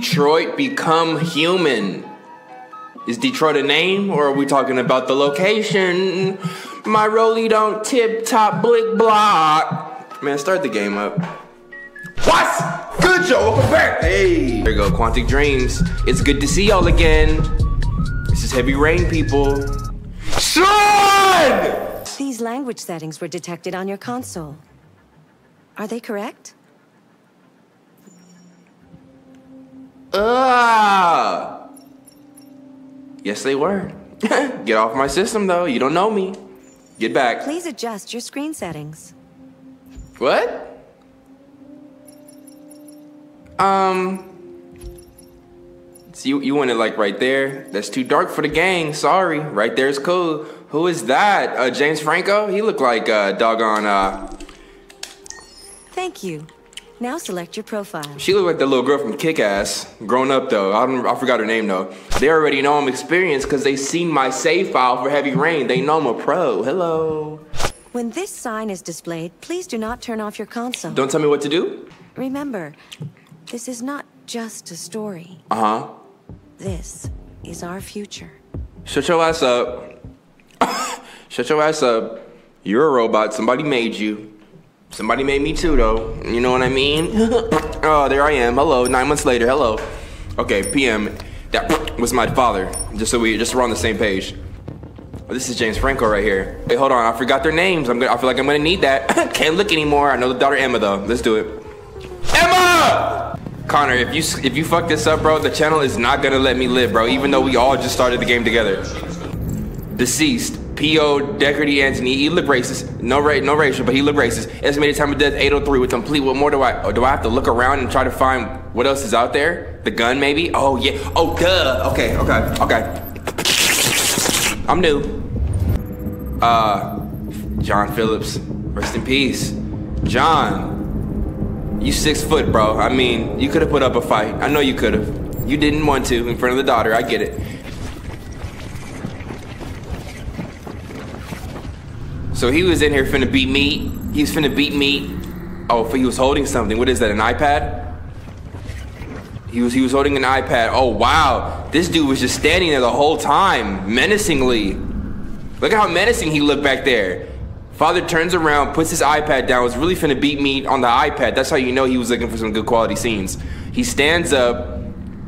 Detroit Become Human. Is Detroit a name or are we talking about the location? My rollie don't tip top blick block. Man, start the game up. What? Good show, welcome back. Hey. There you go, Quantic Dreams. It's good to see y'all again. This is Heavy Rain, people. Son! These language settings were detected on your console. Are they correct? Ah. Yes, they were. Get off my system, though. You don't know me. Get back. Please adjust your screen settings. What? Um. So you, you want it like right there? That's too dark for the gang. Sorry. Right there's cool. Who is that? Uh, James Franco? He looked like uh, doggone. Uh, Thank you. Now select your profile. she looked like the little girl from Kick Ass. Grown up though. I don't. I forgot her name though. They already know I'm experienced because they seen my save file for Heavy Rain. They know I'm a pro. Hello. When this sign is displayed, please do not turn off your console. Don't tell me what to do. Remember, this is not just a story. Uh huh. This is our future. Shut your ass up. Shut your ass up. You're a robot. Somebody made you. Somebody made me too, though. You know what I mean? oh, there I am. Hello. Nine months later. Hello. Okay, PM. That was my father. Just so we, just we're on the same page. Oh, this is James Franco right here. Hey, hold on. I forgot their names. I'm. Gonna, I feel like I'm gonna need that. Can't look anymore. I know the daughter Emma though. Let's do it. Emma! Connor, if you if you fuck this up, bro, the channel is not gonna let me live, bro. Even though we all just started the game together. Deceased. P.O. Deckard Anthony. He look racist. No ra- no racial, but he look racist. Estimated time of death 803 with complete. What more do I? Do I have to look around and try to find what else is out there? The gun, maybe? Oh yeah. Oh duh. Okay. Okay. Okay. I'm new. Uh, John Phillips. Rest in peace, John. You six foot, bro. I mean, you could have put up a fight. I know you could have. You didn't want to in front of the daughter. I get it. So he was in here finna beat me. He was finna beat me. Oh, he was holding something. What is that? An iPad? He was he was holding an iPad. Oh wow, this dude was just standing there the whole time, menacingly. Look at how menacing he looked back there. Father turns around, puts his iPad down, was really finna beat me on the iPad. That's how you know he was looking for some good quality scenes. He stands up,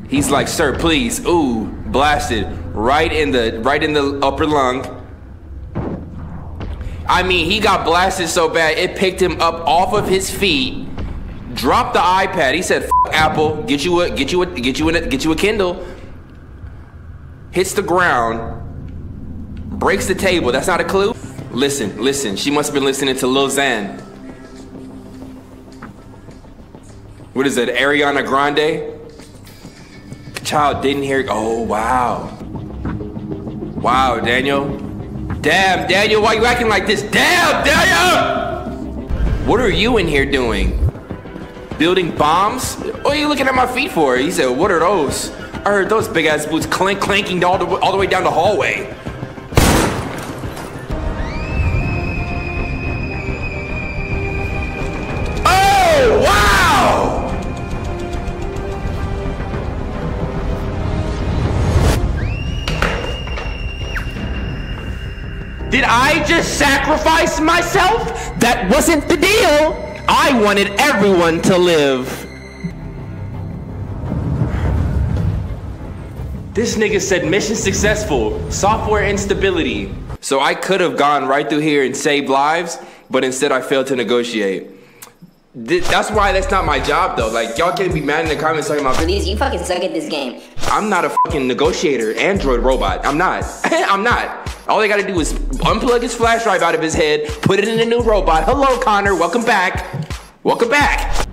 he's like, sir, please, ooh, blasted. Right in the right in the upper lung. I mean, he got blasted so bad it picked him up off of his feet, dropped the iPad. He said, Apple, get you a get you a get you a get you a Kindle. Hits the ground, breaks the table. That's not a clue. Listen, listen. She must have been listening to Lil Xan. What is it, Ariana Grande? The Child didn't hear. Oh wow, wow, Daniel. Damn, Daniel, why you acting like this? Damn, Daniel! What are you in here doing? Building bombs? What are you looking at my feet for? He said, what are those? I heard those big ass boots clank clanking all the, all the way down the hallway. Did I just sacrifice myself? That wasn't the deal. I wanted everyone to live. This nigga said mission successful, software instability. So I could have gone right through here and saved lives, but instead I failed to negotiate. Th- That's why that's not my job though. Like y'all can't be mad in the comments talking about Please, you fucking suck at this game. I'm not a fucking negotiator, android robot. I'm not. I'm not. All they gotta do is unplug his flash drive out of his head, put it in a new robot. Hello, Connor. Welcome back. Welcome back.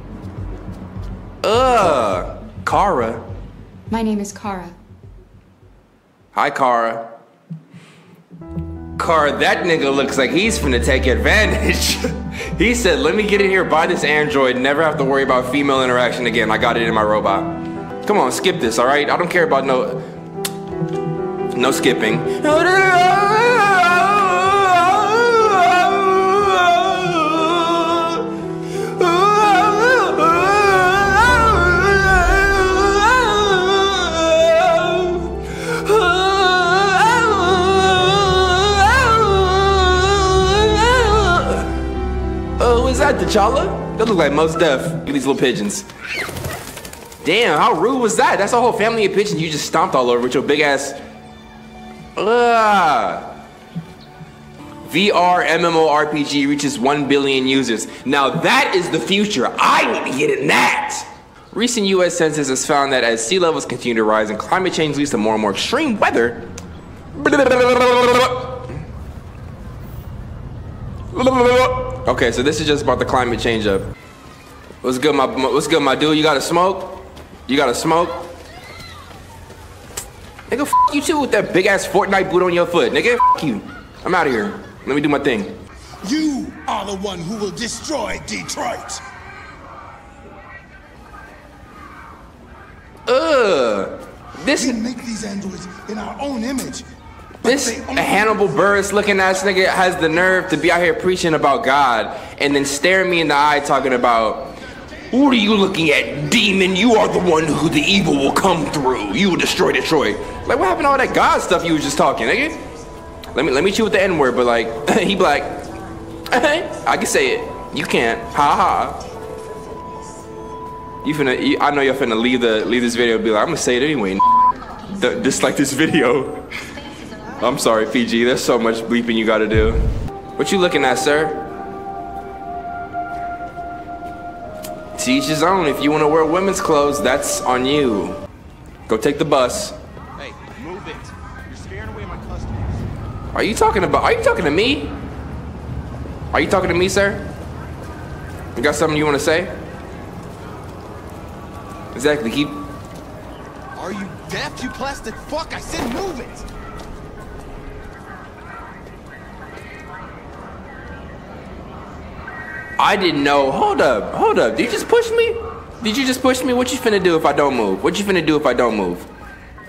Uh, Kara. My name is Kara. Hi, Kara. Kara, that nigga looks like he's finna take advantage. he said, let me get in here, buy this android, never have to worry about female interaction again. I got it in my robot. Come on, skip this, all right? I don't care about no, no skipping. That, T'Challa? That look like most deaf. Look at these little pigeons. Damn, how rude was that? That's a whole family of pigeons you just stomped all over with your big ass. Ugh. VR MMORPG reaches 1 billion users. Now that is the future. I need to get in that. Recent US census has found that as sea levels continue to rise and climate change leads to more and more extreme weather. Okay, so this is just about the climate change up. What's good, my what's good, my dude? You got to smoke? You got to smoke? Nigga, f you too with that big ass Fortnite boot on your foot. Nigga, f you. I'm out of here. Let me do my thing. You are the one who will destroy Detroit. Ugh. This We make these androids in our own image. This Hannibal Buress looking ass nigga has the nerve to be out here preaching about God and then stare me in the eye talking about what are you looking at, demon? You are the one who the evil will come through. You will destroy Detroit. Like what happened to all that God stuff you was just talking, nigga? Let me let me chew with the N word, but like he like, I can say it. You can't. Ha ha. You finna? You, I know you're finna leave the leave this video. And be like, I'm gonna say it anyway. Dislike this video. I'm sorry, Fiji. There's so much bleeping you gotta do. What you looking at, sir? To each his own. If you wanna wear women's clothes, that's on you. Go take the bus. Hey, move it. You're scaring away my customers. Are you talking about? Are you talking to me? Are you talking to me, sir? You got something you wanna say? Exactly. Keep. Are you deaf, you plastic fuck? I said move it! I didn't know. Hold up, hold up. Did you just push me? Did you just push me? What you finna do if I don't move? What you finna do if I don't move?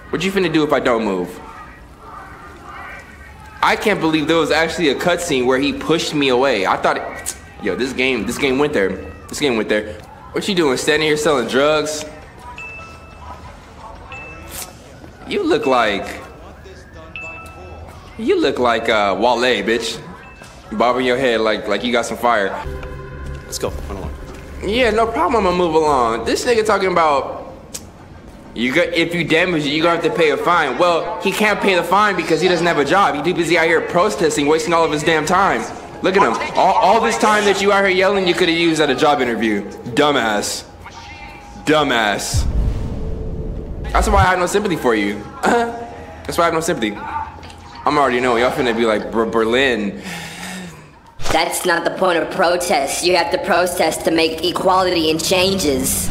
What you finna do if I don't move? I can't believe there was actually a cutscene where he pushed me away. I thought, it, yo, this game, this game went there. This game went there. What you doing? Standing here selling drugs? You look like, you look like uh, Wale, bitch. Bobbing your head like like you got some fire. Let's go. Run along. Yeah, no problem. I'm gonna move along. This nigga talking about you got if you damage it, you gonna have to pay a fine. Well, he can't pay the fine because he doesn't have a job. He too busy out here protesting, wasting all of his damn time. Look at him. All, all this time that you out here yelling, you could have used at a job interview. Dumbass. Dumbass. That's why I have no sympathy for you. That's why I have no sympathy. I'm already knowing y'all finna be like Berlin. That's not the point of protest. You have to protest to make equality and changes.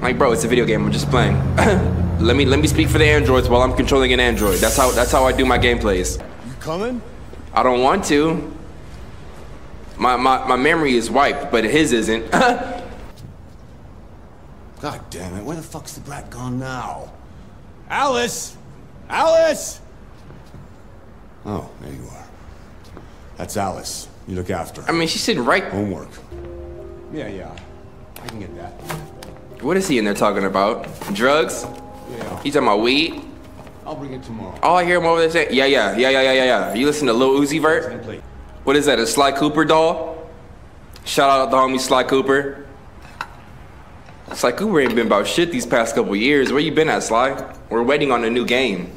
Like, bro, it's a video game. I'm just playing. let me let me speak for the androids while I'm controlling an android. That's how that's how I do my gameplays. You coming? I don't want to. My my, my memory is wiped, but his isn't. God damn it, where the fuck's the brat gone now? Alice! Alice! Oh, there you are. That's Alice. You look after her. I mean, she's sitting right. Homework. Yeah, yeah. I can get that. What is he in there talking about? Drugs? Yeah, He's talking about weed. I'll bring it tomorrow. All I hear him over there saying, yeah, yeah, yeah, yeah, yeah, yeah, yeah. You listen to Lil Uzi Vert? What is that? A Sly Cooper doll? Shout out the homie Sly Cooper. Sly Cooper ain't been about shit these past couple years. Where you been at, Sly? We're waiting on a new game.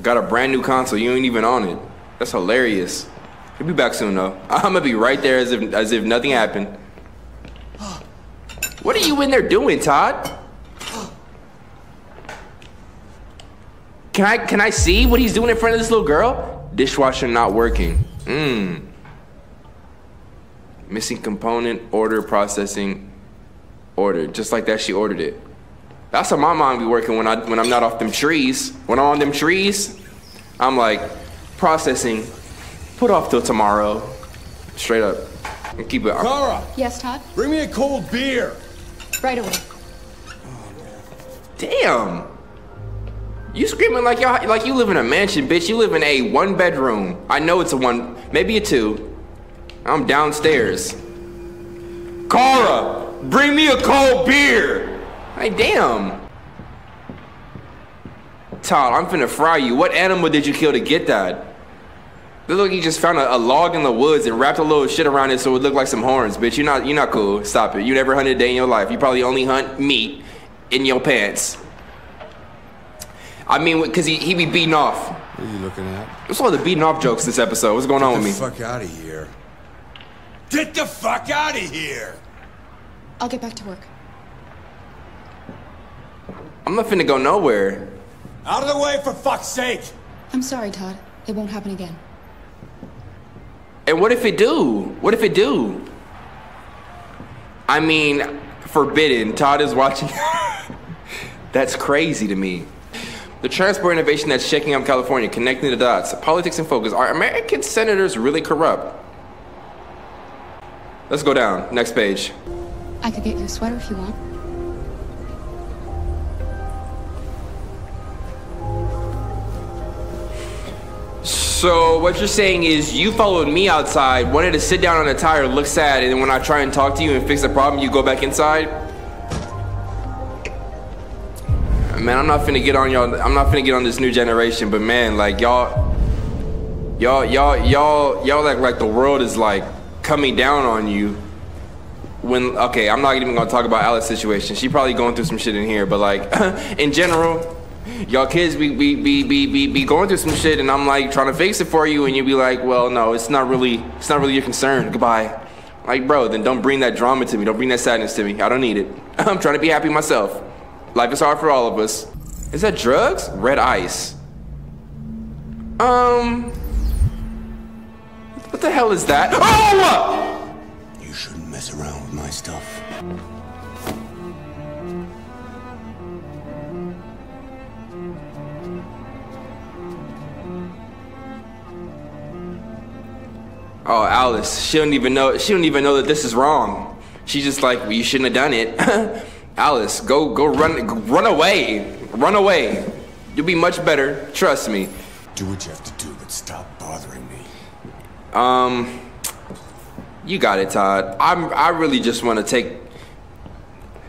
Got a brand new console. You ain't even on it. That's hilarious. He'll be back soon though. I'm gonna be right there as if as if nothing happened. What are you in there doing, Todd? Can I can I see what he's doing in front of this little girl? Dishwasher not working. Mmm. Missing component, order processing, order. Just like that, she ordered it. That's how my mom be working when I when I'm not off them trees. When I'm on them trees, I'm like processing. Put off till tomorrow. Straight up. And keep it. Kara, Yes, Todd? bring me a cold beer. Right away. Damn. You screaming like y'all like you live in a mansion, bitch. You live in a one bedroom. I know it's a one, maybe a two. I'm downstairs. Kara, bring me a cold beer. Hey, damn. Todd, I'm finna fry you. What animal did you kill to get that? Look like he just found a, a, log in the woods and wrapped a little shit around it so it looked like some horns. Bitch, you're not you're not cool. Stop it. You never hunted a day in your life. You probably only hunt meat in your pants. I mean, because he, he be beating off. What are you looking at? What's all the beating off jokes this episode? What's going Get on with me? Get the fuck out of here. Get the fuck out of here! I'll get back to work. I'm not finna go nowhere. Out of the way, for fuck's sake! I'm sorry, Todd. It won't happen again. And what if it do? What if it do? I mean, forbidden. Todd is watching. that's crazy to me. The transport innovation that's shaking up California, connecting the dots, politics and focus. Are American senators really corrupt? Let's go down. Next page. I could get you a sweater if you want. So what you're saying is you followed me outside, wanted to sit down on a tire, look sad, and then when I try and talk to you and fix the problem, you go back inside? Man, I'm not finna get on y'all. I'm not finna get on this new generation, but man, like y'all, y'all, y'all, y'all, y'all act like the world is like coming down on you. When okay, I'm not even gonna talk about Alice's situation. She probably going through some shit in here, but like in general, y'all kids be, be, be, be, be, going through some shit and I'm like trying to fix it for you and you be like, well, no, it's not really, it's not really your concern. Goodbye. Like, bro, then don't bring that drama to me. Don't bring that sadness to me. I don't need it. I'm trying to be happy myself. Life is hard for all of us. Is that drugs? Red ice. Um, what the hell is that? Oh! You shouldn't mess around with my stuff. Oh, Alice, she don't even know. She don't even know that this is wrong. She's just like, well, you shouldn't have done it. Alice, go, go, run, run away, run away. You'll be much better. Trust me. Do what you have to do, but stop bothering me. Um, you got it, Todd. I'm. I really just want to take.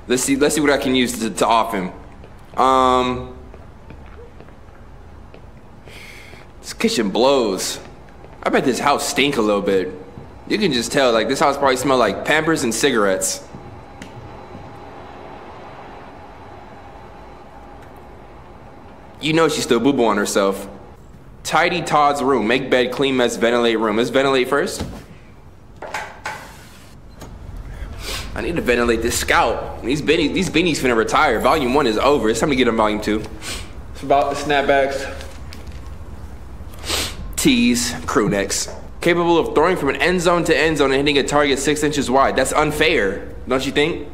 Let's see. Let's see what I can use to, to off him. Um, this kitchen blows. I bet this house stink a little bit. You can just tell, like, this house probably smell like Pampers and cigarettes. You know she's still boo-boo on herself. Tidy Todd's room. Make bed, clean mess, ventilate room. Let's ventilate first. I need to ventilate this scalp. These beanies, these beanies finna retire. Volume one is over. It's time to get on volume two. It's about the snapbacks tees, crew necks. Capable of throwing from an end zone to end zone and hitting a target six inches wide. That's unfair, don't you think?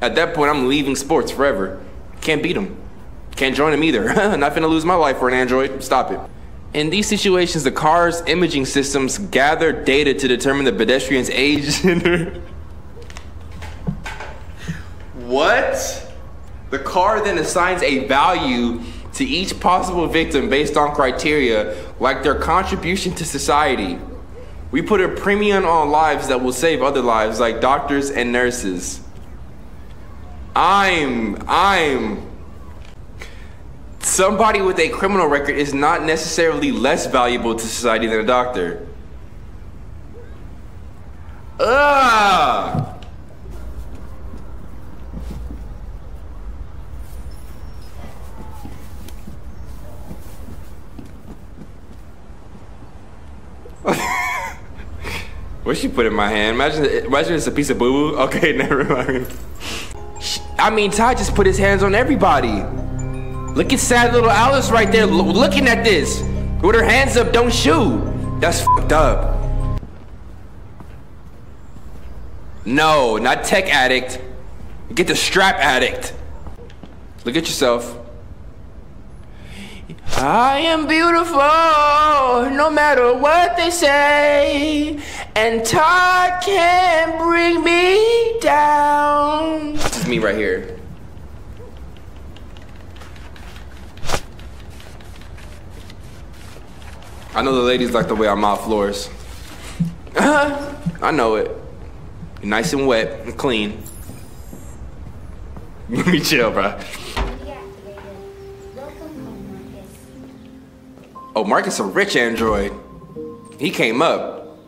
At that point, I'm leaving sports forever. Can't beat him. Can't join him either. Not finna lose my life for an android. Stop it. In these situations, the car's imaging systems gather data to determine the pedestrian's age, what? The car then assigns a value to each possible victim based on criteria like their contribution to society. We put a premium on lives that will save other lives, like doctors and nurses. I'm, I'm. Somebody with a criminal record is not necessarily less valuable to society than a doctor. Ugh! what she put in my hand? Imagine, imagine it's a piece of boo boo. Okay, never mind. I mean, Ty just put his hands on everybody. Look at sad little Alice right there looking at this. With her hands up, don't shoot. That's fucked up. No, not tech addict. Get the strap addict. Look at yourself. I am beautiful, no matter what they say. And Todd can't bring me down. This is me right here. I know the ladies like the way I mop floors. Uh-huh. I know it. Nice and wet and clean. Let me chill, bro. Oh, Marcus a rich android. He came up.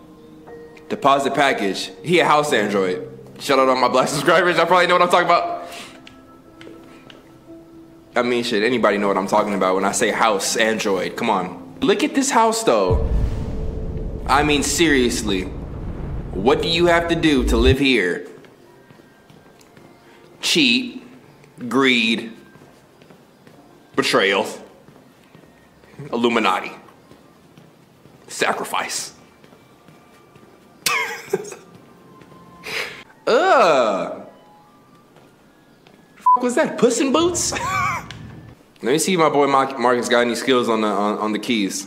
Deposit package. He a house android. Shout out on my black subscribers. I probably know what I'm talking about. I mean, shit, anybody know what I'm talking about when I say house android. Come on. Look at this house though. I mean, seriously. What do you have to do to live here? Cheat, greed, betrayal, Illuminati, sacrifice. Ugh. F- was that Puss in Boots? Let me see if my boy Mar- Marcus got any skills on the on, on the keys.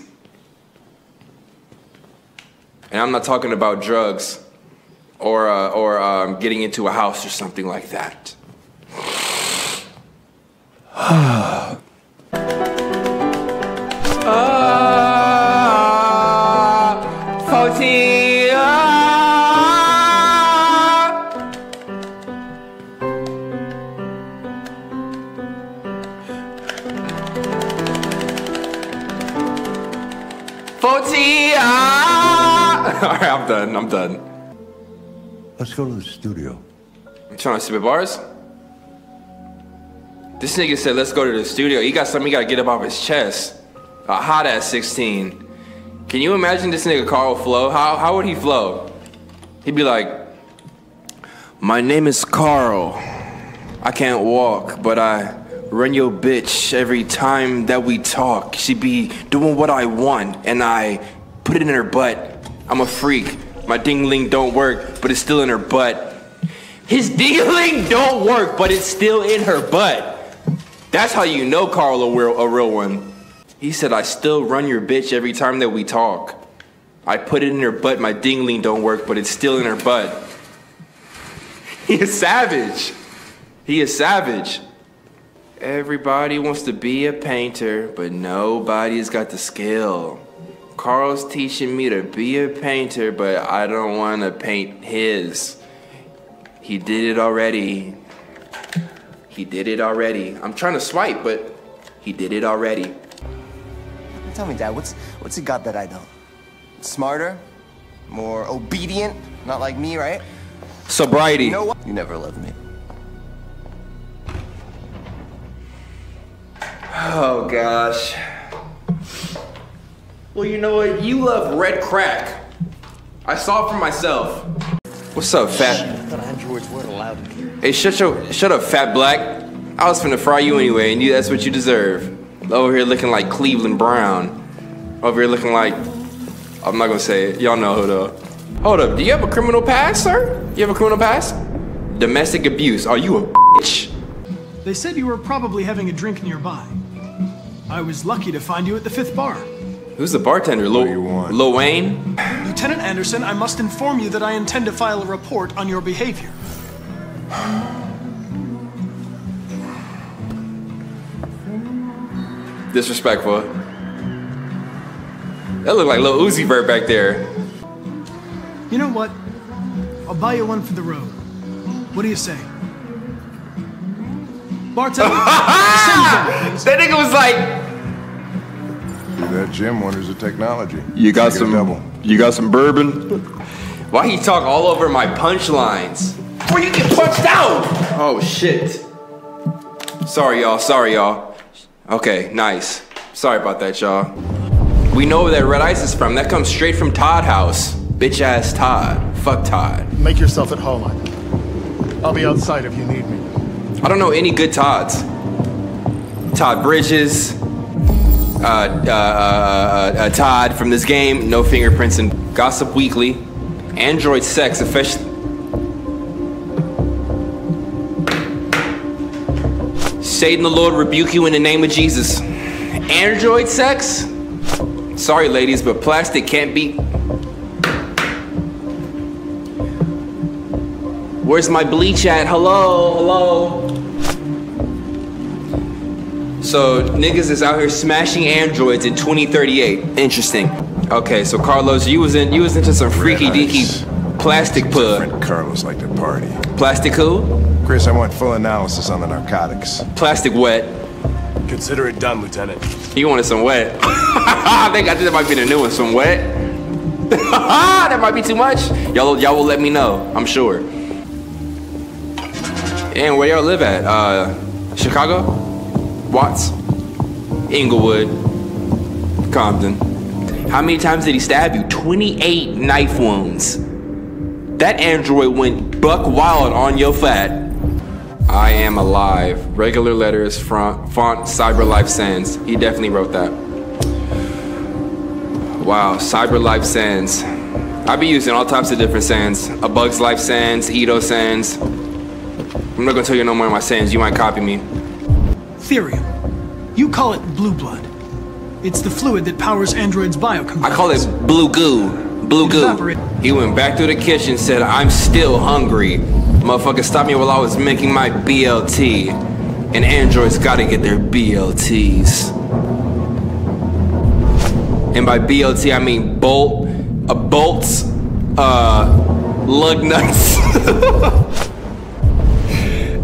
And I'm not talking about drugs or uh, or um, getting into a house or something like that. Ah, faulty, ah. Faulty, ah. All right, I'm done. I'm done. Let's go to the studio. You trying to spit bars? This nigga said, let's go to the studio. He got something he gotta get up off his chest. A hot ass 16. Can you imagine this nigga Carl flow? How, how would he flow? He'd be like, My name is Carl. I can't walk, but I run your bitch every time that we talk. She be doing what I want, and I put it in her butt. I'm a freak. My dingling don't work, but it's still in her butt. His dingling don't work, but it's still in her butt. That's how you know Carl a real, a real one. He said, I still run your bitch every time that we talk. I put it in her butt, my dingling don't work, but it's still in her butt. He is savage. He is savage. Everybody wants to be a painter, but nobody's got the skill. Carl's teaching me to be a painter, but I don't want to paint his. He did it already. He did it already. I'm trying to swipe, but he did it already. Tell me, Dad, what's what's he got that I don't? Smarter? More obedient? Not like me, right? Sobriety. You know what? You never loved me. Oh gosh. Well, you know what? You love red crack. I saw it for myself. What's up, fat? thought androids weren't allowed in here. Hey, shut your, shut up, fat black. I was finna fry you anyway, and you, that's what you deserve. Over here looking like Cleveland Brown. Over here looking like, I'm not gonna say it. Y'all know who though. Hold up, do you have a criminal past, sir? You have a criminal past? Domestic abuse. Are you a bitch? They said you were probably having a drink nearby. I was lucky to find you at the fifth bar. Who's the bartender? Lil, What do you want? Lil Wayne? Lieutenant Anderson, I must inform you that I intend to file a report on your behavior. Disrespectful. That looked like little Uzi Vert back there. You know what? I'll buy you one for the road. What do you say? Bartender, send them, please. That nigga was like, That Jim wonders the technology. You got Make it a some. double. You got some bourbon. Why he talk all over my punchlines? Where you get punched out. Oh shit. Sorry y'all. Sorry y'all. Okay, nice. Sorry about that, y'all. We know where that red ice is from. That comes straight from Todd House. Bitch ass Todd. Fuck Todd. Make yourself at home. I'll be outside if you need me. I don't know any good Todds. Todd Bridges. Uh, uh, uh, uh, uh, Todd from this game. No fingerprints in Gossip Weekly. Android sex, officially. Satan the Lord rebuke you in the name of Jesus. Android sex? Sorry, ladies, but plastic can't be. Where's my bleach at? Hello, hello. So niggas is out here smashing androids in 2038. Interesting. Okay, so Carlos, you was in you was into some freaky deaky plastic pud. Carlos like to party. Plastic who? Chris, I want full analysis on the narcotics. Plastic wet. Consider it done, Lieutenant. You wanted some wet. I think I think that might be the new one, some wet. that might be too much. Y'all, y'all will let me know. I'm sure. And where y'all live at? Uh, Chicago, Watts, Inglewood, Compton. How many times did he stab you? 28 knife wounds. That android went buck wild on your fat. I am alive. Regular letters, font, font Cyber Life Sans. He definitely wrote that. Wow, Cyber Life Sans. I be using all types of different sans. A Bug's Life Sans, Edo Sans. I'm not gonna tell you no more of my sans. You might copy me. Thirium. You call it blue blood. It's the fluid that powers androids' biocomponents. I call it blue goo. Blue goo. He went back to the kitchen, said, I'm still hungry. Motherfucker stopped me while I was making my BLT. And androids gotta get their BLTs. And by BLT, I mean bolt, uh, bolts, uh, lug nuts,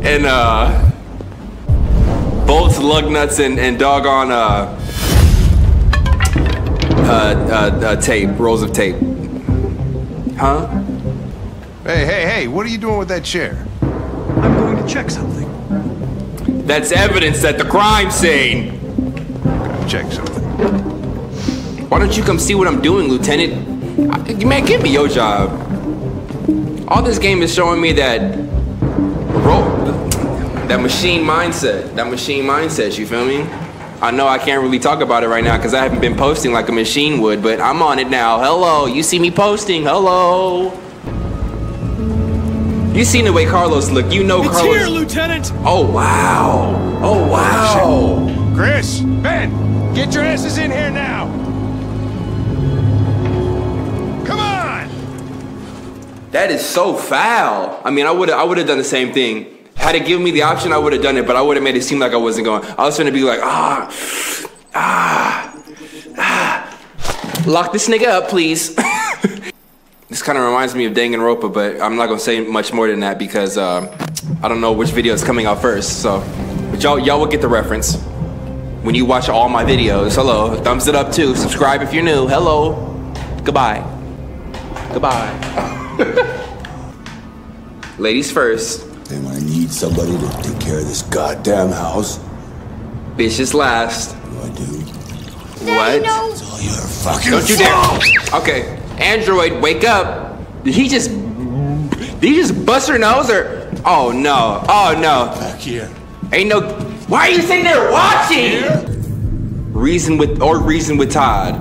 and uh, bolts, lug nuts, and, and doggone uh, uh, uh, uh, tape, rolls of tape. Huh? Hey, hey, hey, what are you doing with that chair? I'm going to check something. That's evidence at the crime scene. Check something. Why don't you come see what I'm doing, Lieutenant? I- Man, give me your job. All this game is showing me that ro- that machine mindset. That machine mindset, you feel me? I know I can't really talk about it right now because I haven't been posting like a machine would, but I'm on it now. Hello, you see me posting. Hello. You seen the way Carlos looked. You know It's Carlos. here, Lieutenant! Oh wow. Oh wow. Chris, Ben, get your asses in here now. Come on. That is so foul. I mean, I would I would have done the same thing. Had it given me the option, I would have done it, but I would have made it seem like I wasn't going. I was gonna be like, ah, ah, ah. Lock this nigga up, please. this kind of reminds me of Danganronpa, but I'm not gonna say much more than that because uh, I don't know which video is coming out first. So, but y'all y'all will get the reference when you watch all my videos. Hello, thumbs it up too. Subscribe if you're new. Hello, goodbye, goodbye. Ladies first. Then when I need somebody to take care of this goddamn house, Bitches last. what do I do? What? It's all your fucking Don't you dare. Okay, Android, wake up. Did he just. Did he just bust her nose or. Oh no. Oh no. Back here. Ain't no. Why are you sitting there watching? Reason with. Or reason with Todd.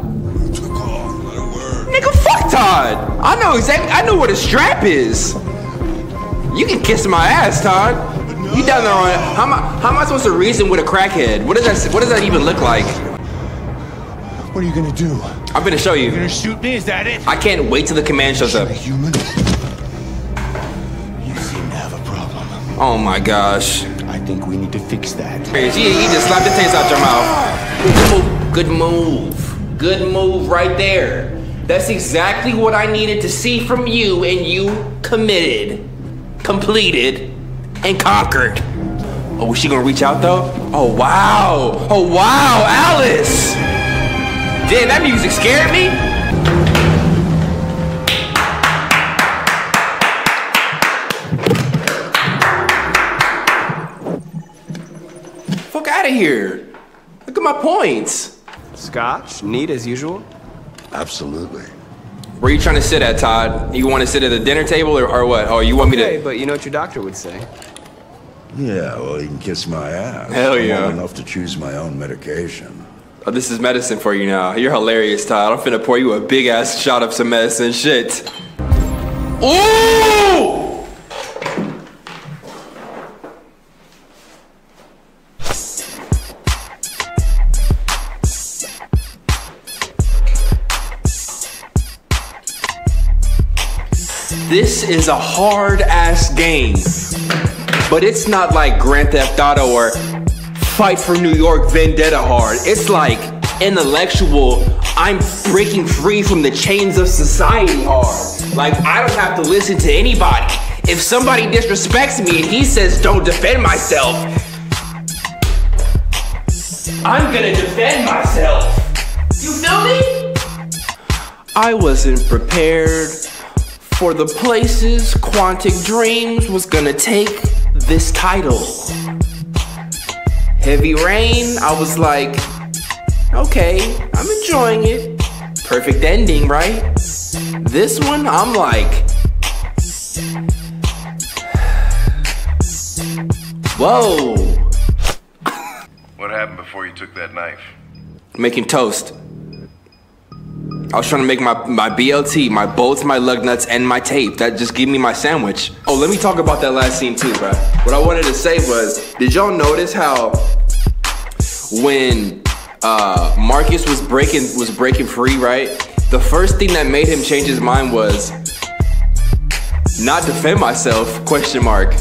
Took off, let. Nigga, fuck Todd. I know exactly. I know where the strap is. You can kiss my ass, Todd. You down there on. How am I, how am I supposed to reason with a crackhead? What does that, what does that even look like? What are you gonna do? I'm gonna show you. You gonna shoot me? Is that it? I can't wait till the command shows up. Human? You seem to have a problem. Oh my gosh. I think we need to fix that. He, he just slapped the taste out your mouth. Good move. Good move. Good move right there. That's exactly what I needed to see from you, and you committed, completed, and conquered. Oh, was she gonna reach out though? Oh wow! Oh wow, Alice! Damn, that music scared me. Fuck out of here! Look at my points. Scotch, neat as usual. Absolutely. Where you trying to sit at, Todd? You want to sit at the dinner table or, or what? Oh, you want me Okay, to? but you know what your doctor would say. Yeah, well, you can kiss my ass. Hell I'm yeah. old enough to choose my own medication. Oh, this is medicine for you now. You're hilarious, Todd. I'm finna pour you a big ass shot of some medicine. Shit. Ooh! This is a hard ass game. But it's not like Grand Theft Auto or Fight for New York Vendetta hard. It's like intellectual, I'm breaking free from the chains of society hard. Like, I don't have to listen to anybody. If somebody disrespects me and he says, don't defend myself, I'm gonna defend myself. You feel me? I wasn't prepared for the places Quantic Dreams was gonna take this title. Heavy Rain, I was like, okay, I'm enjoying it. Perfect ending, right? This one, I'm like, whoa. What happened before you took that knife? Making toast. I was trying to make my, my BLT, my bolts, my lug nuts, and my tape. That just give me my sandwich. Oh, let me talk about that last scene too, bro. What I wanted to say was, did y'all notice how when uh, Marcus was breaking was breaking free, right? The first thing that made him change his mind was not defend myself? Question mark.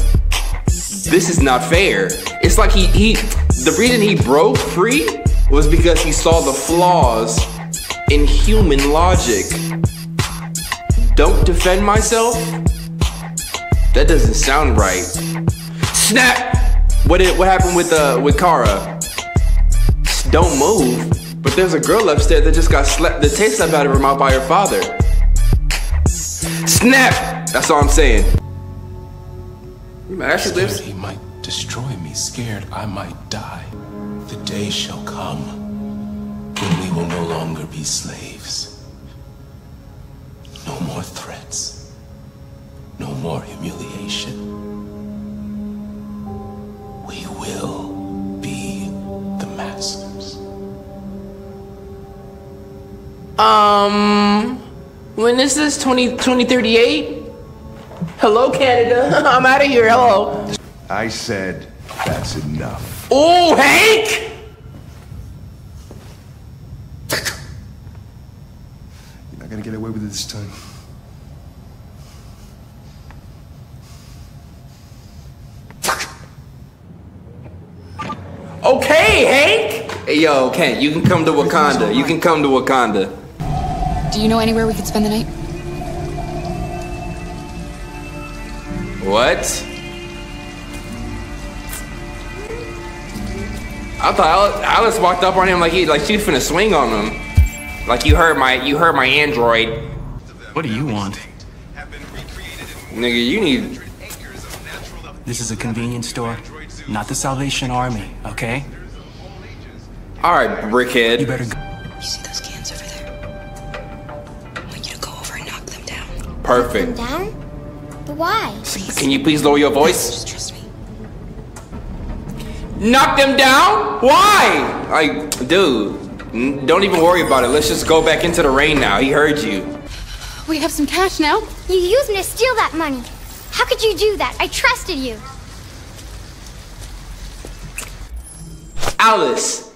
This is not fair. It's like he he the reason he broke free was because he saw the flaws in human logic. Don't defend myself? That doesn't sound right. Snap! What did what happened with uh with Kara? Don't move. But there's a girl upstairs that just got slapped the taste slapped out of her mouth by her father. Snap! That's all I'm saying. Actually, lives. he might destroy me, scared I might die. The day shall come when we will no longer be slaves. No more threats. No more humiliation. We will be Um, when is this? 20, 2038? Hello, Canada. I'm out of here. Hello. I said that's enough. Oh, Hank! You're not gonna get away with it this time. Okay, Hank. Hey, yo, Kent, you can come to Wakanda. You can come to Wakanda. Do you know anywhere we could spend the night? What? I thought Alice, Alice walked up on him like he like she was finna swing on him. Like you heard my you heard my android. What do you want? Nigga, you need This is a convenience store, not the Salvation Army, okay? Alright, brickhead. You better go. Perfect. Down? But why? Can you please lower your voice? Just trust me. Knock them down? Why? Like, dude, don't even worry about it. Let's just go back into the rain now. He heard you. We have some cash now. You used me to steal that money. How could you do that? I trusted you. Alice,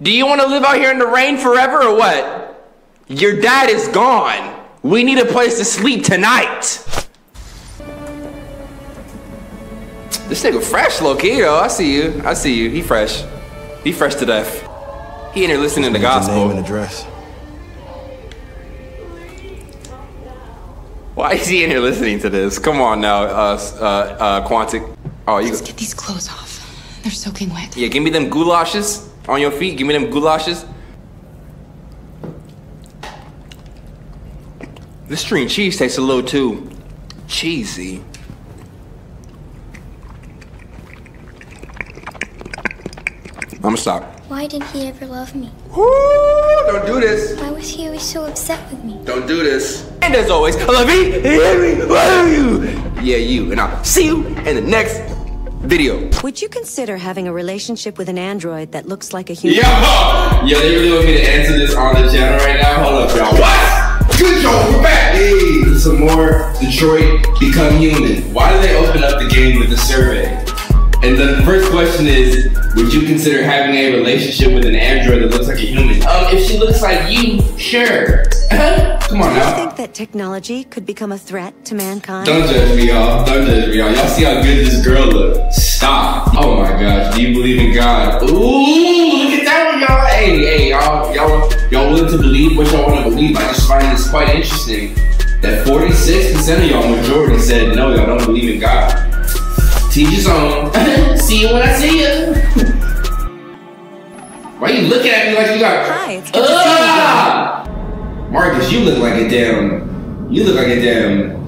do you want to live out here in the rain forever or what? Your dad is gone. We need a place to sleep tonight. This nigga fresh, low key, though. I see you. I see you. He fresh. He fresh to death. He in here listening to gospel. Name and address. Why is he in here listening to this? Come on now, uh, uh, uh, Quantic. Oh, you. Let's get these clothes off. They're soaking wet. Yeah, give me them goulashes on your feet. Give me them goulashes. This string cheese tastes a little too cheesy. I'm gonna stop. Why didn't he ever love me? Ooh, don't do this. Why was he always so upset with me? Don't do this. And as always, I love you. I love you. Yeah, you. And I'll see you in the next video. Would you consider having a relationship with an android that looks like a human? Yo! Yo, they really want me to answer this on the channel right now? Hold up, y'all. What? Good job, we're back! Hey, some more Detroit Become Human. Why do they open up the game with a survey? And the first question is, would you consider having a relationship with an android that looks like a human? Um, if she looks like you, sure. Come on now. Do you now. think that technology could become a threat to mankind? Don't judge me, y'all. Don't judge me, y'all. Y'all see how good this girl look. Stop. Oh my gosh. Do you believe in God? Ooh, look at that one, y'all. Hey, hey, y'all, y'all, y'all willing to believe what y'all want to believe? I just find this quite interesting that 46% of y'all majority said no, y'all don't believe in God. Teach his own. see you when I see you. Why you looking at me like you got? Hi, it's good to see you. Marcus, you look like a damn. You look like a damn.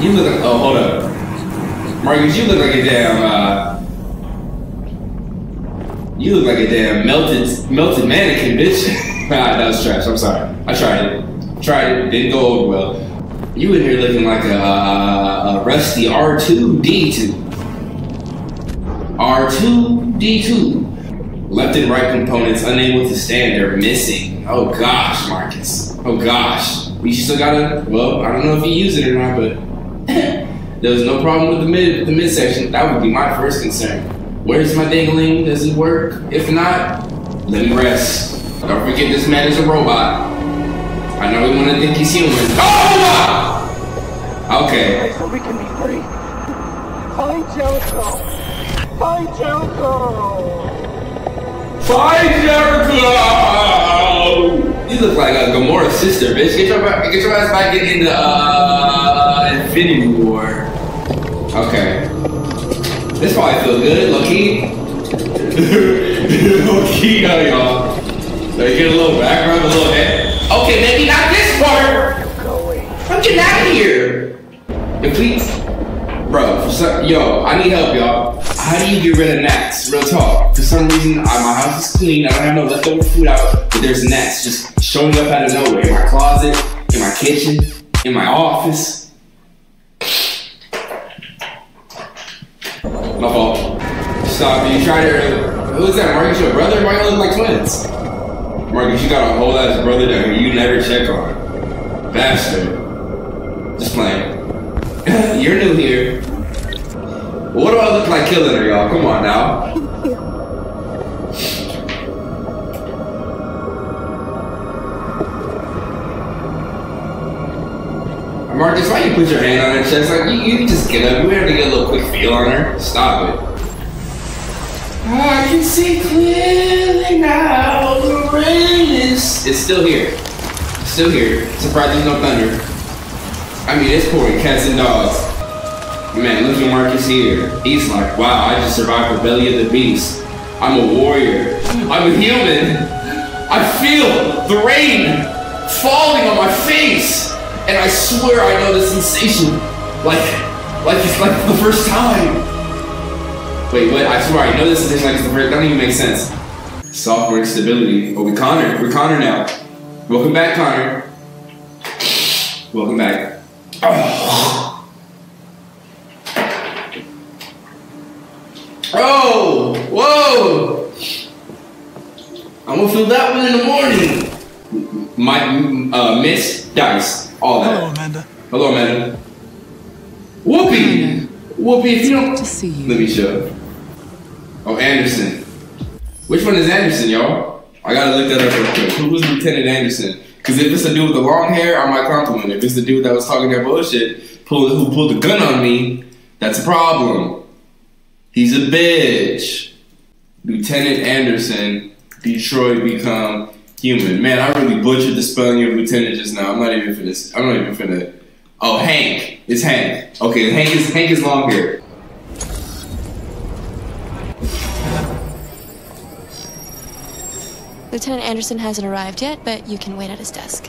You look like. Oh, hold up. Marcus, you look like a damn. Uh, you look like a damn melted melted mannequin, bitch. that was trash. I'm sorry. I tried it. Tried it. Didn't go over well. You in here looking like a, uh, a rusty R2D2. R2D2. Left and right components unable to stand They're missing. Oh gosh, Marcus. Oh gosh. We still gotta. Well, I don't know if you use it or not, but there was no problem with the mid the midsection. That would be my first concern. Where's my dangling? Does it work? If not, let me rest. Don't forget this man is a robot. I know we want to think he's human. Oh! Okay. So we can be free. Find Jericho. Find Jericho. Find Jericho! You look like a Gamora's sister, bitch. Get your, get your ass back in, in the uh, Infinity War. Okay. This probably feel good, low key. low key, huh, y'all. So you get a little background, a little head. Okay, maybe not this part. I'm getting out of here. And please, bro, some, yo, I need help, y'all. How do you get rid of gnats? Real talk. For some reason, I, my house is clean. I don't have no leftover food out, but there's gnats just showing up out of nowhere in my closet, in my kitchen, in my office. My fault. Stop. You tried to. Who is that? Marcus, your brother? Why you look like twins? Marcus, you got a whole ass brother that you never check on. Bastard. Just playing. You're new here. What do I look like killing her, y'all? Come on now. Marcus, why you put your hand on her chest? Like, you, you just get up. You have to get a little quick feel on her. Stop it. I can see clearly now. The rain is. It's still here. It's still here. Surprised there's no thunder. I mean, it's pouring cats and dogs. Man, look at Marcus here. He's like, wow, I just survived the belly of the beast. I'm a warrior. I'm a human. I feel the rain falling on my face. And I swear I know the sensation. Like, like it's like the first time. Wait, what? I swear I know this sensation like it's the first That doesn't even make sense. Software instability. Oh, we Connor. We're Connor now. Welcome back, Connor. Welcome back. Oh, whoa! I'm gonna feel that one in the morning. My uh, Miss Dice, all that. Hello, Amanda. Hello, Amanda. Whoopi. Whoopi, if you don't to see you. let me show. Oh, Anderson. Which one is Anderson, y'all? I gotta look that up real quick. Who was Lieutenant Anderson? Because if it's the dude with the long hair, I might compliment. If it's the dude that was talking that bullshit, pulled, who pulled the gun on me, that's a problem. He's a bitch. Lieutenant Anderson, Detroit become human. Man, I really butchered the spelling of lieutenant just now. I'm not even for this. I'm not even finna. Oh, Hank. It's Hank. Okay, Hank is Hank is long hair. Lieutenant Anderson hasn't arrived yet, but you can wait at his desk.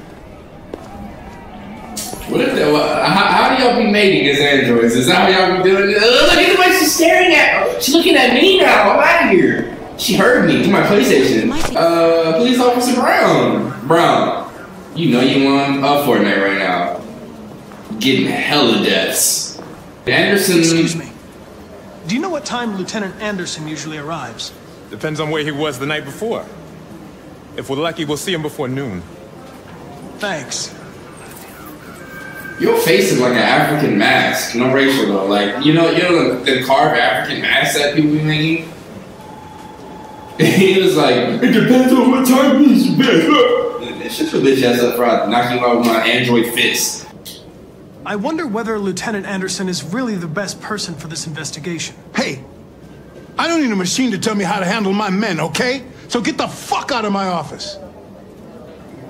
What if that? What, how, how do y'all be mating as androids? Is that how y'all be doing it? Ugh, look at the way she's staring at. She's looking at me now. I'm out of here. She heard me through my PlayStation. Uh, police officer Brown. Brown, you know you on uh, Fortnite right now. Getting hella deaths. Anderson. Excuse me. Do you know what time Lieutenant Anderson usually arrives? Depends on where he was the night before. If we're lucky, we'll see him before noon. Thanks. Your face is like an African mask. No racial though. Like you know, you know the, the carved African mask that people be making. he was like, it depends on what time it is, man. Shut your bitch ass up, bro. Knock you out with my android fist. I wonder whether Lieutenant Anderson is really the best person for this investigation. Hey, I don't need a machine to tell me how to handle my men, okay? So get the fuck out of my office.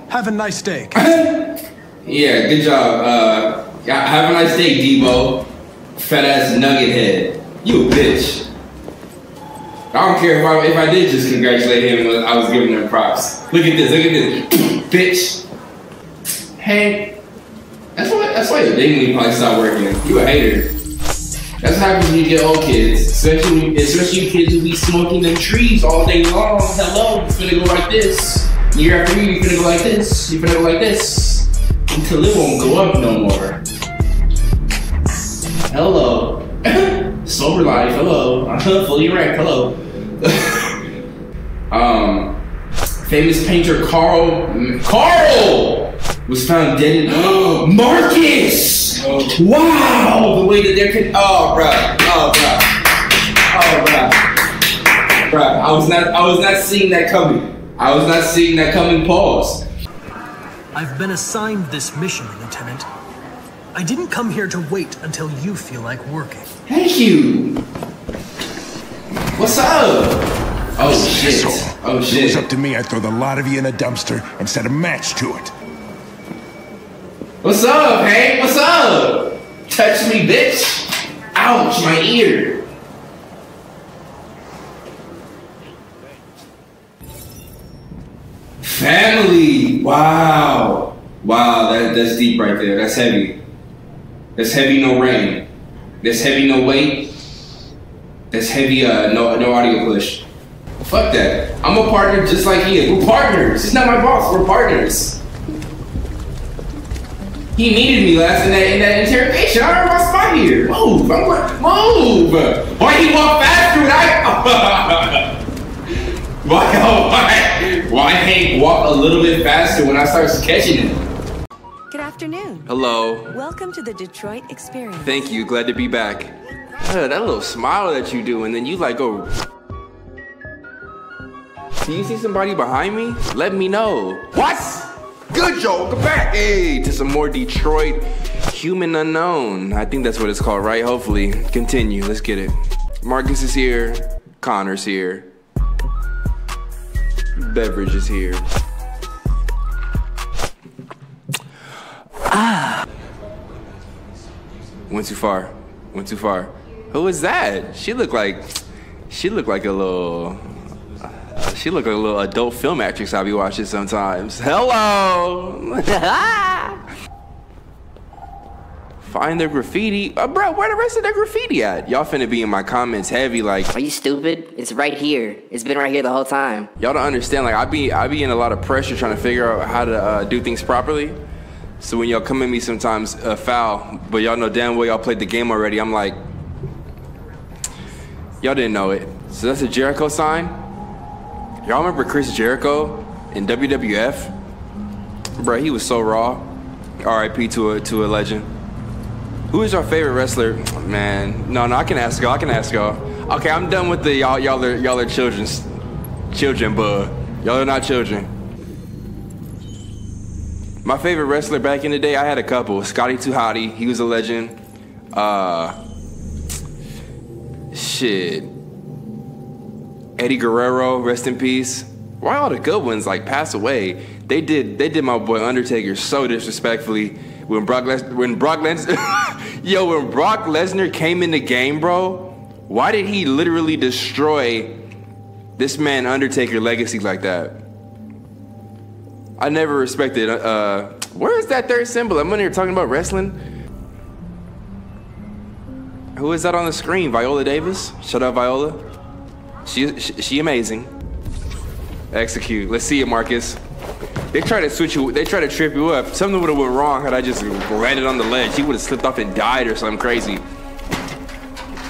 Have a nice day. Yeah, good job. Uh, yeah, have a nice day, Debo. Fat ass nugget head. You a bitch. I don't care if I if I did just congratulate him. Uh, I was giving him props. Look at this. Look at this, bitch. Hey, that's why that's why your dating probably stopped working. You a hater. That's what happens when you get old kids, especially especially kids who be smoking them trees all day long. Hello, you finna go like this. Year after year, you're gonna go like this. You finna go like this until it won't go up no more. Hello, sober life. Hello, I'm fully erect. Hello. um, famous painter Carl Carl was found dead in Marcus. Wow, the way that there could. Oh, bro. Oh, bro. Oh, bro. Bro, I was not. I was not seeing that coming. I was not seeing that coming. Pause. I've been assigned this mission, Lieutenant. I didn't come here to wait until you feel like working. Thank you. What's up? Oh shit. Oh If it was up to me, I'd throw the lot of you in a dumpster and set a match to it. What's up, hey? What's up? Touch me, bitch. Ouch, my ear. Family. Wow. Wow, that, that's deep right there. That's heavy. That's heavy, no rain. That's heavy, no weight. That's heavy, uh, no, no audio push. Fuck that. I'm a partner just like he is. We're partners. He's not my boss. We're partners. He needed me last in that in that interrogation. I earned my spot here. Move, I'm like, move. Why he walk faster when I? why, why, why Hank walk a little bit faster when I start catching him? Good afternoon. Hello. Welcome to the Detroit Experience. Thank you. Glad to be back. That little smile that you do, and then you like go. Do you see somebody behind me? Let me know. What? Good, Joe. Come back. Hey, to some more Detroit Human Unknown. I think that's what it's called, right? Hopefully. Continue. Let's get it. Marcus is here. Connor's here. Beverage is here. Ah. Went too far. Went too far. Who is that? She looked like she looked like a little she looked like a little adult film actress I be watching sometimes. Hello. Find the graffiti. Uh, bro, where the rest of the graffiti at? Y'all finna be in my comments heavy like Are you stupid? It's right here. It's been right here the whole time. Y'all don't understand. Like I be I be in a lot of pressure trying to figure out how to uh, do things properly. So when y'all come at me sometimes uh, foul, but y'all know damn well y'all played the game already. I'm like, y'all didn't know it. So that's a Jericho sign. Y'all remember Chris Jericho in WWF? Bro, he was so raw. R.I.P. to a to a legend. Who is your favorite wrestler? Man, no, no, I can ask y'all. I can ask y'all. Okay, I'm done with the y'all. Y'all are y'all are children's children, but y'all are not children. My favorite wrestler back in the day, I had a couple. Scotty Too he was a legend. Uh, shit. Eddie Guerrero, rest in peace. Why all the good ones like pass away? They did. They did my boy Undertaker so disrespectfully. When Brock Les- when Brock Lesnar, yo, when Brock Lesnar came in the game, bro, why did he literally destroy this man Undertaker legacy like that? I never respected. Uh, where is that third symbol? I'm in here talking about wrestling. Who is that on the screen? Viola Davis. Shut up, Viola. She she, she amazing. Execute. Let's see it, Marcus. They try to switch you. They try to trip you up. Something would have went wrong had I just landed on the ledge. He would have slipped off and died or something crazy.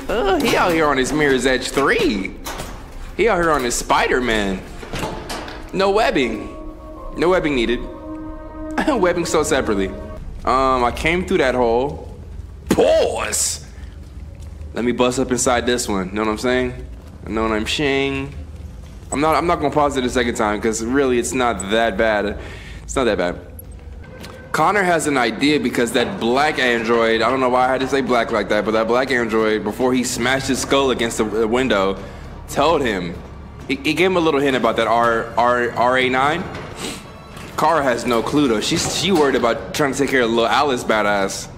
Uh, he out here on his Mirror's Edge 3. He out here on his Spider-Man. No webbing. No webbing needed. webbing sold separately. Um, I came through that hole. Pause. Let me bust up inside this one. You know what I'm saying? Know what I'm saying? I'm not. I'm not gonna pause it a second time because really, it's not that bad. It's not that bad. Connor has an idea because that black android. I don't know why I had to say black like that, but that black android, before he smashed his skull against the the window, told him. He, he gave him a little hint about that R R RA9. Kara has no clue though. She's she worried about trying to take care of little Alice badass.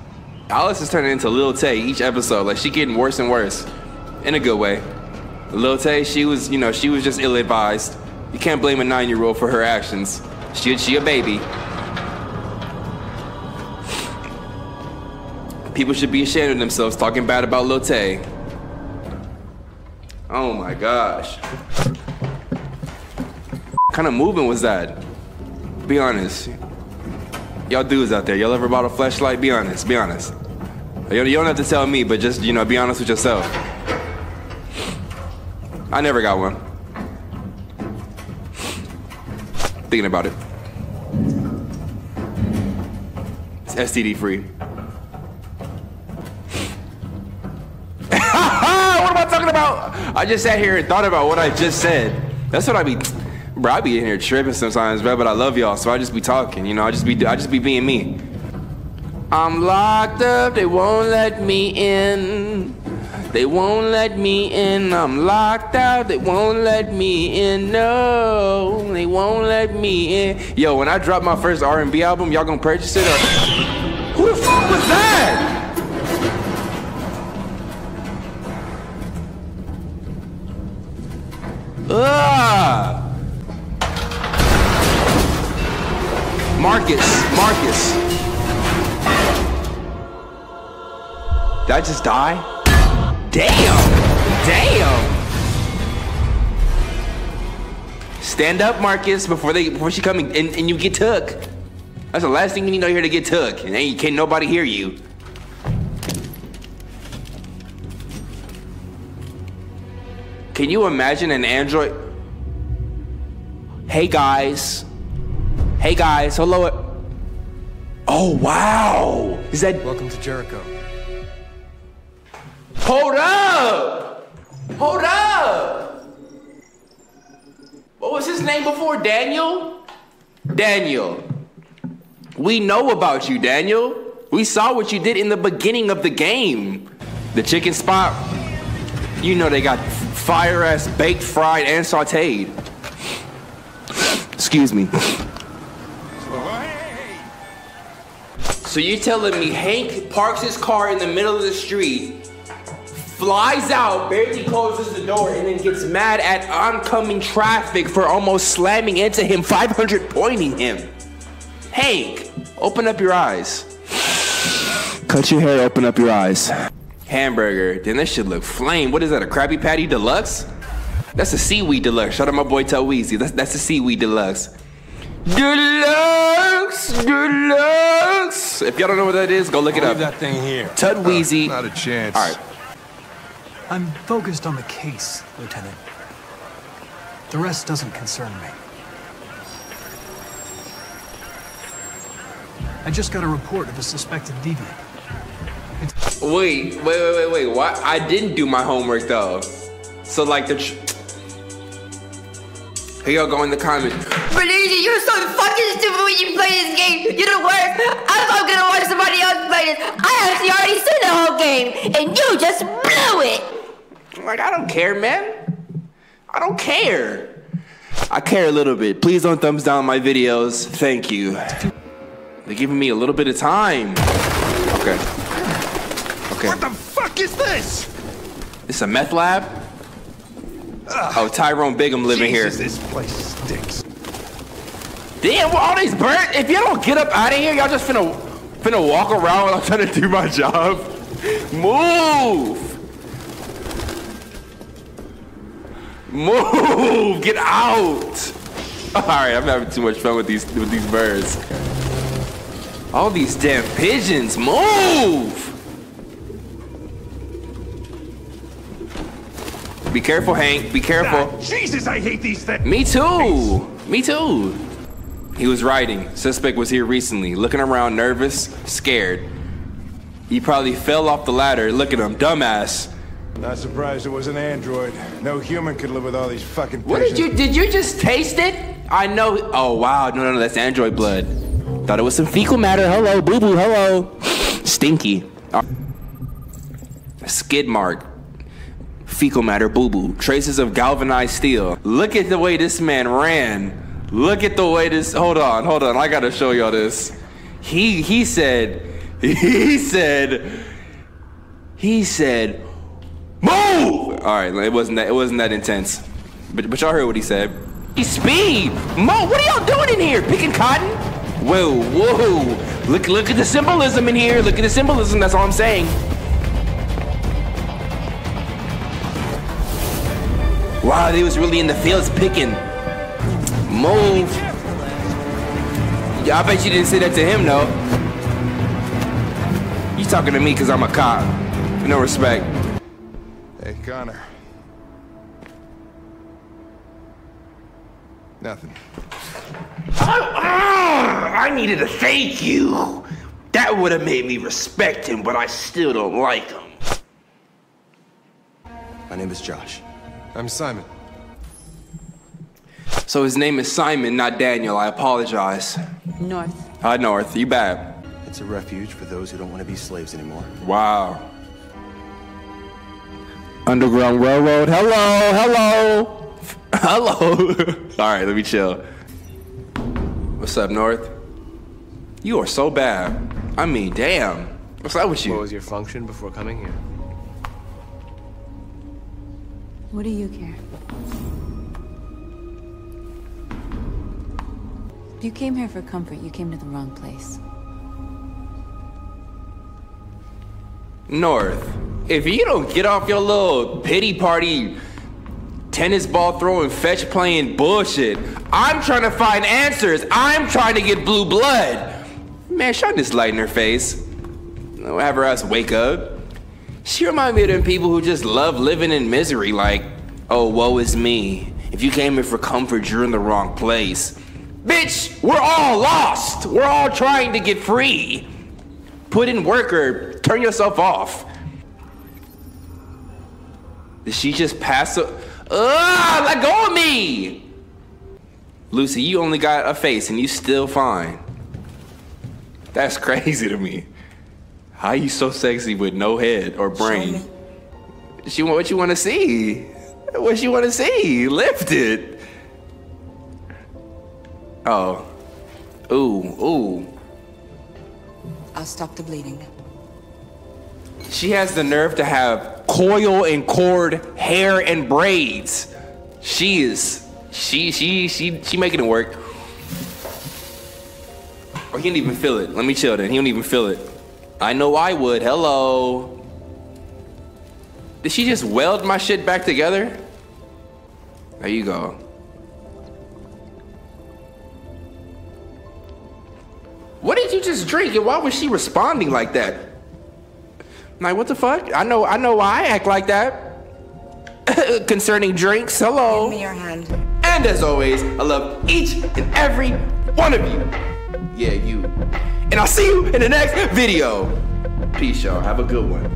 Alice is turning into Lil Tay each episode. Like she getting worse and worse, in a good way. Lil Tay, she was, you know, she was just ill-advised. You can't blame a nine-year-old for her actions. She, she a baby. People should be ashamed of themselves talking bad about Lil Tay. Oh my gosh. What kind of movement was that? Be honest. Y'all dudes out there, y'all ever bought a flashlight? Be honest, be honest. You don't have to tell me, but just, you know, be honest with yourself. I never got one. Thinking about it. It's STD free. what am I talking about? I just sat here and thought about what I just said. That's what I be, bro. I be in here tripping sometimes, bro. But I love y'all, so I just be talking. You know, I just be, I just be being me. I'm locked up. They won't let me in. They won't let me in. I'm locked out. They won't let me in. No, they won't let me in. Yo, when I drop my first R&B album, y'all gonna purchase it or? Who the fuck was that? Ah! Marcus, Marcus. Did I just die? Damn! Damn! Stand up, Marcus, before they before she come and, and you get took. That's the last thing you need to hear to get took. And you can't nobody hear you. Can you imagine an android? Hey guys. Hey guys, hello. Oh wow! Is that Welcome to Jericho. Hold up! Hold up! What was his name before? Daniel? Daniel. We know about you, Daniel. We saw what you did in the beginning of the game. The chicken spot, you know they got fire ass baked, fried, and sauteed. Excuse me. So you're telling me Hank parks his car in the middle of the street, flies out, barely closes the door, and then gets mad at oncoming traffic for almost slamming into him, 500 pointing him. Hank, open up your eyes. Cut your hair, open up your eyes. Hamburger, then that should look flame. What is that, a Krabby Patty Deluxe? That's a Seaweed Deluxe. Shout out my boy Tell Weezy. That's, that's a Seaweed Deluxe. Deluxe, deluxe. If y'all don't know what that is, go look it I'll up. that thing here. Tud Weezy. Not a chance. All right. I'm focused on the case, Lieutenant. The rest doesn't concern me. I just got a report of a suspected deviant. Wait, wait, wait, wait, wait. What? I didn't do my homework though. So like the. Tr- Here y'all go in the comments. Berleezy, you're so fucking stupid when you play this game. You're the worst. I thought I'm gonna watch somebody else play this. I actually already seen the whole game, and you just blew it. Like I don't care, man. I don't care. I care a little bit. Please don't thumbs down my videos. Thank you. They're giving me a little bit of time. Okay. Okay. What the fuck is this? This a meth lab? Oh, Tyrone Biggums living Jesus, here. This place stinks. Damn, all these birds. If y'all don't get up out of here, y'all just finna finna walk around while I'm trying to do my job. Move. Move. Get out. All right, I'm having too much fun with these with these birds. All these damn pigeons. Move. Be careful, Hank. Be careful. Jesus, I hate these things. Me too. Me too. He was riding. Suspect was here recently, looking around nervous, scared. He probably fell off the ladder. Look at him, dumbass. Not surprised it was an android. No human could live with all these fucking What did you did you just taste it? I know. Oh wow, no no no, that's android blood. Thought it was some fecal matter. Hello, boo boo. Hello, stinky. Skid mark. Fecal matter, boo boo. Traces of galvanized steel. Look at the way this man ran. Look at the way this. Hold on, hold on. I gotta show y'all this. He he said. He said. He said. Move! All right, it wasn't that. It wasn't that intense. But but y'all heard what he said. He speed. Mo, what are y'all doing in here? Picking cotton? Whoa, whoa. Look, look at the symbolism in here. Look at the symbolism. That's all I'm saying. Wow, they was really in the fields picking. Move. Yeah, I bet you didn't say that to him, though. You talking to me because I'm a cop. No respect. Hey, Connor. Nothing. I needed to thank you. That would have made me respect him, but I still don't like him. My name is Josh. I'm Simon. So his name is Simon, not Daniel. I apologize. North. Hi, North. You bad? It's a refuge for those who don't want to be slaves anymore. Wow. Underground Railroad. Hello, hello, hello. All right, let me chill. What's up, North? You are so bad. I mean, damn. What's up with you? What was your function before coming here? What do you care? If you came here for comfort, you came to the wrong place. North, if you don't get off your little pity party, tennis ball throwing, fetch playing bullshit, I'm trying to find answers. I'm trying to get blue blood. Man, shine this light in her face. Have her ass wake up. She remind me of them people who just love living in misery, like, oh, woe is me. If you came here for comfort, you're in the wrong place. Bitch, we're all lost. We're all trying to get free. Put in work or turn yourself off. Did she just pass up? Ugh, let go of me! Lucy, you only got a face and you still fine. That's crazy to me. How you so sexy with no head or brain? She want what you want to see. What you want to see? Lift it. Oh. Ooh, ooh. I'll stop the bleeding. She has the nerve to have coil and cord hair and braids. She is. She she she she making it work. Or he didn't even feel it. Let me chill then. He don't even feel it. I know I would. Hello. Did she just weld my shit back together? There you go. What did you just drink and why was she responding like that? Like what the fuck? I know I know why I act like that. Concerning drinks, hello. Give me your hand. And as always, I love each and every one of you. Yeah, you. And I'll see you in the next video. Peace, y'all. Have a good one.